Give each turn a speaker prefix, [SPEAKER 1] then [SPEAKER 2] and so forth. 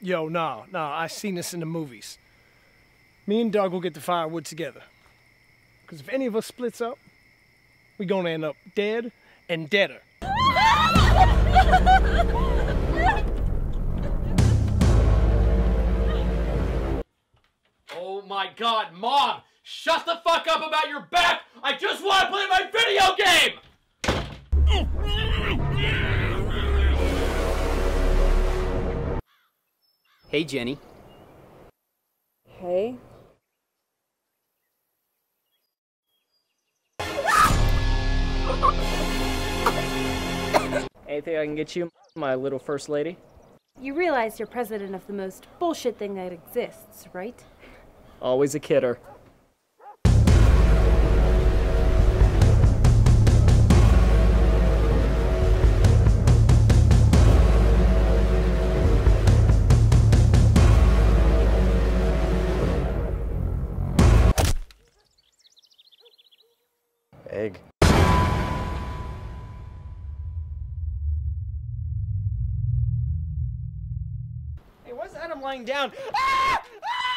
[SPEAKER 1] Yo, nah, nah, I seen this in the movies. Me and Doug will get the firewood together. Because if any of us splits up, we gonna end up dead and deader.
[SPEAKER 2] Oh my god, Mom! Shut the fuck up about your back! I just want to play my video game!
[SPEAKER 3] Hey, Jenny.
[SPEAKER 4] Hey.
[SPEAKER 3] Anything I can get you, my little first lady?
[SPEAKER 4] You realize you're president of the most bullshit thing that exists, right?
[SPEAKER 3] Always a kidder.
[SPEAKER 5] Egg.
[SPEAKER 3] Hey, why's Adam lying down? Ah! Ah!